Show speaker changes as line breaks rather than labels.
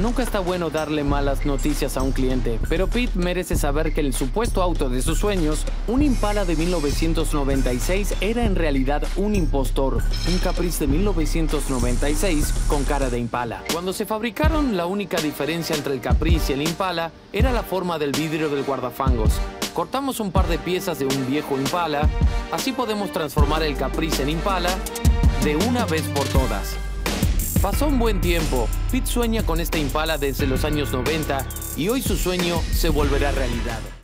Nunca está bueno darle malas noticias a un cliente, pero Pete merece saber que el supuesto auto de sus sueños, un Impala de 1996, era en realidad un impostor, un Caprice de 1996 con cara de Impala. Cuando se fabricaron, la única diferencia entre el Caprice y el Impala era la forma del vidrio del guardafangos. Cortamos un par de piezas de un viejo Impala, así podemos transformar el Caprice en Impala de una vez por todas. Pasó un buen tiempo. Pete sueña con este Impala desde los años 90 y hoy su sueño se volverá realidad.